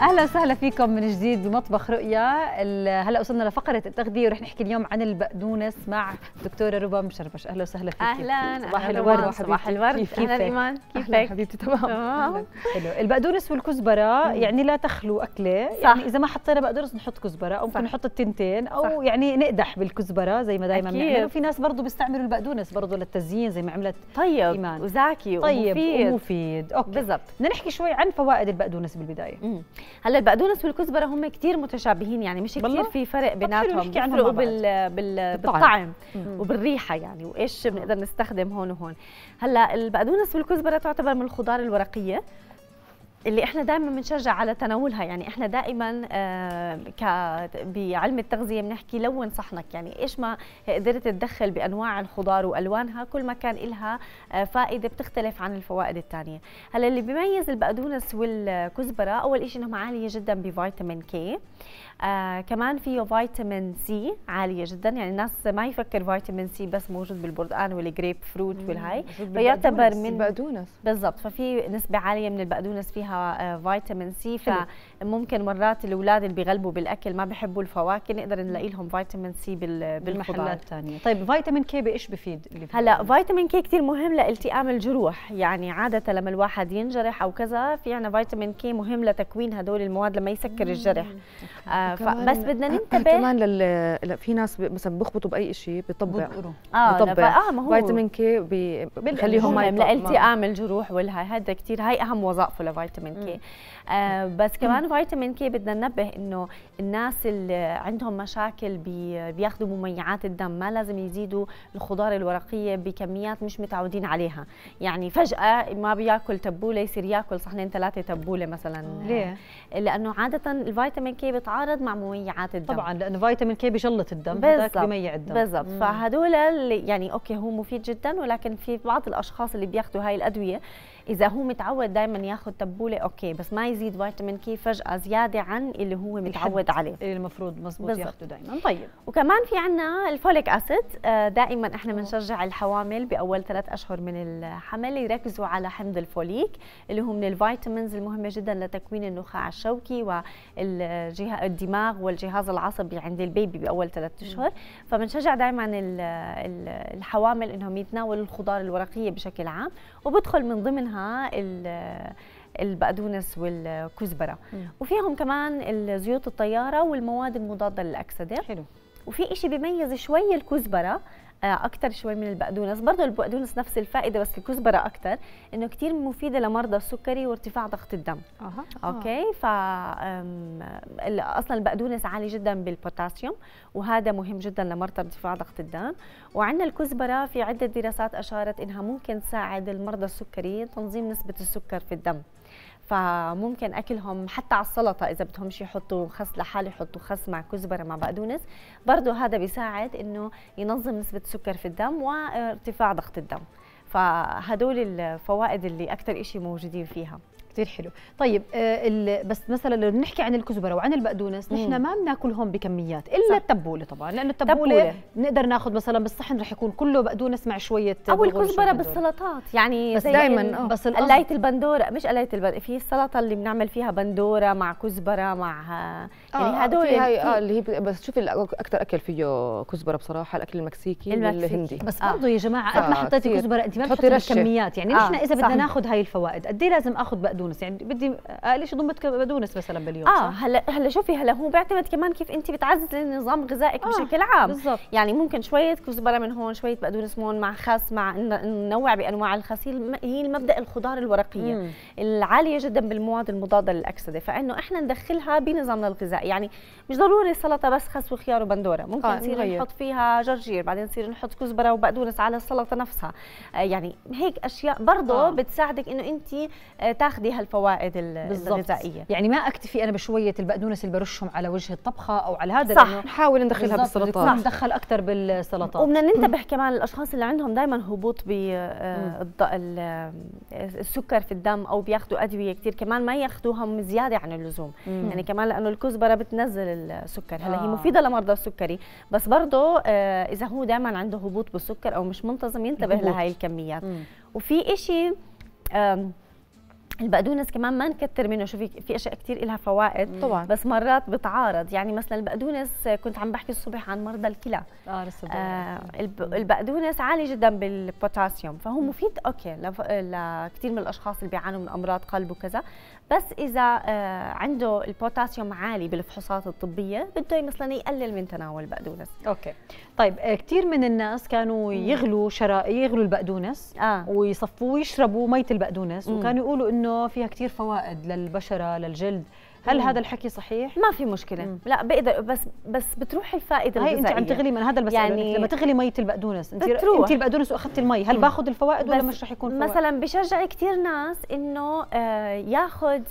أهلا وسهلا فيكم من جديد بمطبخ رؤيا. هلأ وصلنا لفقرة التغذية ورح نحكي اليوم عن البقدونس مع دكتورة ربا مشربش أهلا وسهلا فيك. أهلا صباح الورد. صباح الورد. كيف أهلا كيفك؟ ايمان كيفك؟ حبيبتي تمام. حلو. البقدونس والكزبرة يعني لا تخلو أكلة. صح. يعني إذا ما حطينا بقدونس نحط كزبرة أو ممكن. نحط التنتين أو صح. يعني نقدح بالكزبرة زي ما دائما. بنعمل. وفي ناس برضه بيستعملوا البقدونس برضه للتزيين زي ما عملت طيب إيمان. وزاكي طيب ومفيد. ومفيد. Okay. بالضبط. بدنا نحكي شوي عن فوائد البقدونس بالبداية. هلا البقدونس والكزبرة هم كتير متشابهين يعني مش؟ كتير في فرق بيناتهم بيفرقوا. بال... بال... بالطعم. وبالريحة يعني وإيش بنقدر نستخدم هون وهون هلا البقدونس والكزبرة تعتبر من الخضار الورقية اللي إحنا دائما بنشجع على تناولها. يعني إحنا دائما آه ك بعلم التغذية بنحكي لون صحنك يعني إيش ما قدرت تدخل بأنواع الخضار وألوانها كل ما كان لها آه فائدة بتختلف عن الفوائد الثانية هلأ اللي بيميز البقدونس والكزبرة أول شيء إنهم عالية جدا بفيتامين كي آه كمان فيه فيتامين سي عالية جدا. يعني الناس ما يفكر فيتامين سي بس موجود بالبرتقال والجريب فروت والهاي. فيعتبر من البقدونس. بالضبط. ففي نسبة عالية من البقدونس فيها آه، فيتامين سي حلو. فممكن مرات الأولاد اللي بيغلبوا بالأكل ما بيحبوا الفواكه نقدر نلاقي لهم فيتامين سي بالخضار بالمحلات الثانية. طيب فيتامين كي بإيش بفيد؟ اللي هلأ؟ فيتامين كي كثير مهم لالتئام الجروح. يعني عادة لما الواحد ينجرح أو كذا في عنا فيتامين كي مهم لتكوين هدول المواد لما يسكر الجرح. آه فبس بدنا ننتبه. كمان لل... لأ في ناس ب- مثلا بيخبطوا بأي شيء بيطبع. آه بيطبع. آه ما هو فيتامين كي بي- بخليهم لالتئام الجروح والهاي هذا كثير هاي أهم وظائفه لفيتامين كي آه بس كمان فيتامين كي بدنا ننبه إنه الناس اللي عندهم مشاكل بي بياخذوا مميعات الدم ما لازم يزيدوا الخضار الورقية بكميات مش متعودين عليها يعني فجأة ما بياكل تبولة يصير ياكل صحنين ثلاثة تبولة مثلا ليه؟ لأنه عاده الفيتامين كي بيتعارض مع مميعات الدم طبعا لأنه فيتامين كي بيجلط الدم هذاك بالضبط. بيميع الدم بالضبط. فهدول اللي يعني okay هو مفيد جدا ولكن في بعض الأشخاص اللي بياخذوا هاي الأدوية إذا هو متعود دائما ياخذ تبولة okay بس ما يزيد فيتامين كي فجأة زيادة عن اللي هو متعود عليه. اللي المفروض مزبوط. ياخذوا دائما طيب. وكمان في عنا ال folic acid. آه، دائما إحنا بنشجع الحوامل بأول ثلاث أشهر من الحمل يركزوا على حمض الفوليك اللي هو من ال vitamins المهمة جدا لتكوين النخاع الشوكي والجهاز الدماغ والجهاز العصبي عند ال baby بأول ثلاث أشهر. فبنشجع دائما ال- ال- الحوامل إنهم يتناولوا الخضار الورقية بشكل عام وبدخل من ضمنها ال- البقدونس والكزبرة. مم. وفيهم كمان الزيوت الطيارة والمواد المضادة للأكسدة. حلو. وفي إشي بيميز شوي الكزبرة آه، أكتر شوي من البقدونس. برضه البقدونس نفس الفائدة بس الكزبرة أكتر إنه كتير مفيدة لمرضى السكري وارتفاع ضغط الدم. أها okay؟ ف أصلا البقدونس عالي جدا بالبوتاسيوم وهذا مهم جدا لمرضى ارتفاع ضغط الدم. وعندنا الكزبرة في عدة دراسات أشارت إنها ممكن تساعد المرضى السكري تنظيم نسبة السكر في الدم. فممكن أكلهم حتى على السلطة إذا بدهمش يحطوا خس لحاله يحطوا خس مع كزبرة مع بقدونس. برضه هذا بيساعد إنه ينظم نسبة السكر في الدم وارتفاع ضغط الدم. فهدول الفوائد اللي أكثر شيء موجودين فيها. كثير حلو طيب آه ال- بس مثلا لو بنحكي عن الكزبرة وعن البقدونس نحن. ما بناكلهم بكميات إلا صح. التبولة طبعا لأنه التبولة تبولة. بنقدر ناخذ مثلا بالصحن رح يكون كله بقدونس مع شوية أو الكزبرة. بالسلطات يعني بس ال- آه. بس قلايه البندورة مش قلايه البندوره في السلطة اللي بنعمل فيها بندورة مع كزبرة مع يعني آه هدول هاي في- آه اللي هي بس شوفي أكثر أكل فيه كزبرة بصراحة الأكل المكسيكي, المكسيكي. والهندي بس آه. برضه يا جماعة قد ما آه، حطيتي. كزبرة أنت ما تحطي بتحطي رشة. الكميات يعني آه، نحن إذا بدنا. ناخذ هاي الفوائد قد إيه لازم أخذ بقدونس يعني بدي أقل شيء ضمت بقدونس مثلا باليوم آه؟ هلا هلا شوفي هلا هو بيعتمد كمان كيف انت بتعززي النظام غذائك آه، بشكل عام بالضبط يعني ممكن شوية كزبرة من هون شوية بقدونس من هون مع خس مع ننوع بأنواع الخس هي الم- هي المبدأ الخضار الورقية مم. العالية جدا بالمواد المضادة للأكسدة فإنه إحنا ندخلها بنظامنا الغذائي يعني مش ضروري السلطه بس خس وخيار وبندورة ممكن آه، نصير نغير. نحط فيها جرجير بعدين نصير نحط كزبرة وبقدونس على السلطة نفسها آه يعني هيك أشياء برضه آه. آه. بتساعدك إنه انت آه تاخذي هالفوائد ال- بالضبط الغذائية يعني ما أكتفي أنا بشوية البقدونس اللي برشهم على وجه الطبخة أو على هذا صح. نحاول ندخلها بالسلطات ندخل أكثر بالسلطات وبدنا ننتبه كمان الأشخاص اللي عندهم دائما هبوط بالسكر في الدم أو بياخذوا أدوية كثير كمان ما ياخذوها زيادة عن اللزوم مم. يعني كمان لأنه الكزبرة بتنزل السكر هلأ هي آه. مفيدة لمرضى السكري بس برضه آه، إذا هو دائما عنده هبوط بالسكر أو مش منتظم ينتبه. لهي الكميات مم. وفي إشي آم، البقدونس كمان ما نكتر منه. شوفي في أشياء كثير لها فوائد. طبعا. بس مرات بتعارض. يعني مثلا البقدونس كنت عم بحكي الصبح عن مرضى الكلى. آه الب- البقدونس عالي جدا بالبوتاسيوم. فهو مفيد okay لكثير من الأشخاص اللي بيعانوا من أمراض قلب وكذا. بس إذا آه عنده البوتاسيوم عالي بالفحوصات الطبية بده مثلا يقلل من تناول البقدونس okay. طيب آه، كثير من الناس كانوا يغلوا شرا يغلوا البقدونس آه. ويصفوه ويشربوا مية البقدونس. وكانوا يقولوا إنه فيها كثير فوائد للبشرة للجلد. هل مم. هذا الحكي صحيح ما في مشكلة مم. لا بقدر بس بس بتروح الفائدة هاي أنت عم. تغلي من هذا اللي بسأله يعني يعني لما تغلي ميه البقدونس انت بتروح. أنت البقدونس واخذت المي هل. باخذ الفوائد ولا مش رح يكون فوائد مثلا بشجع كثير ناس إنه آه ياخذ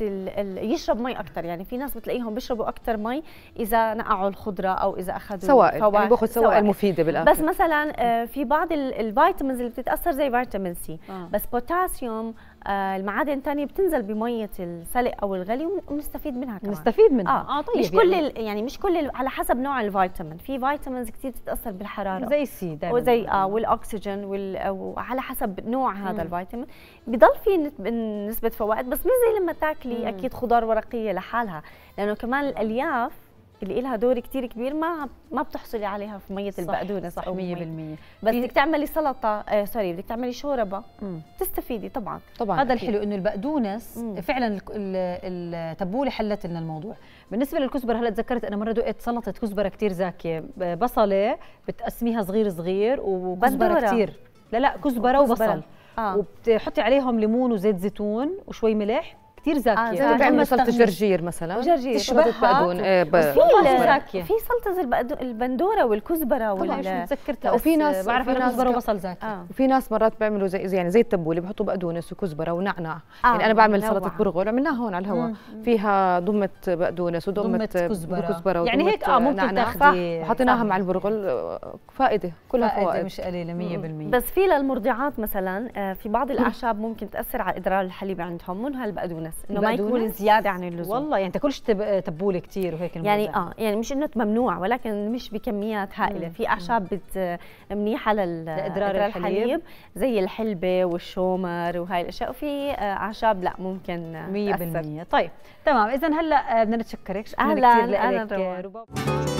يشرب مي أكثر يعني في ناس بتلاقيهم بيشربوا أكثر مي إذا نقعوا الخضرة أو إذا أخذوا سوائل يعني فواكه- باخذ سوائل مفيدة بالآخر بس مثلا آه، في بعض ال- ال vitamins اللي بتتأثر زي فيتامين سي آه. بس بوتاسيوم آه، المعادن الثانية بتنزل بمية السلق أو الغلي وبنستفيد منها كمان. نستفيد منها. آه, آه طيب مش كل يعني ال- يعني مش كل ال- على حسب نوع الفيتامين. في vitamins كثير بتتأثر بالحرارة. زي السي دائما. وزي آه والأكسجين وال- وعلى حسب نوع هذا. الفيتامين. بضل في نسبة فوائد بس مش زي لما تاكلي. أكيد خضار ورقية لحالها. لأنه كمان الألياف اللي لها دور كتير كبير ما ما بتحصلي عليها في مية صح البقدونس صح 100% أو مية. بس بدك تعملي سلطة آه سوري بدك تعملي شوربة مم. تستفيدي طبعا طبعا هذا. الحلو إنه البقدونس مم. فعلا ال- ال- التبولة حلت لنا الموضوع بالنسبة للكزبرة هلا تذكرت أنا مرة دقت سلطة كزبرة كتير زاكية بصلة بتقسميها صغير صغير وكزبرة. كتير لا لا كزبرة كزبرة. وبصل آه وبتحطي عليهم ليمون وزيت زيتون وشوي ملح كتير زاكية. آه، بيعملوا سلطة. جرجير مثلا. وجرجير. سلطه تشبهها بقدون إيه، ب- في. في سلطة البندورة والكزبرة وال شو تذكرت لا، وفي ناس- بعرف أنا ناس كزبرة وبصل زاكي آه. وفي ناس مرات بيعملوا زي يعني زي التبولة بيحطوا بقدونس وكزبرة ونعناع. آه، يعني أنا بعمل. سلطة برغل عملناها هون على الهواء. فيها ضمة بقدونس وضمة ضمة كزبرة. كزبره يعني هيك آه ممكن وحطيناها صح. مع البرغل. آه، فائدة. كلها فوائد. مش قليلة 100% بس في للمرضعات مثلا آه، في بعض الأعشاب ممكن تأثر على ادرار الحليب عندهم. منها البقدونس إنه ما يكون؟ زيادة عن اللزوم والله يعني تاكلش تب- تبولة كتير وهيك يعني الموضوع. آه يعني مش إنه ممنوع ولكن مش بكميات هائلة مم. في أعشاب بت منيحة لإدرار إدرار الحليب. زي الحلبة والشومر وهي الأشياء وفي آه، أعشاب لا ممكن آه، 100% تأثر. طيب تمام اذا هلأ آه، بدنا نتشكرك شكرا كثير لك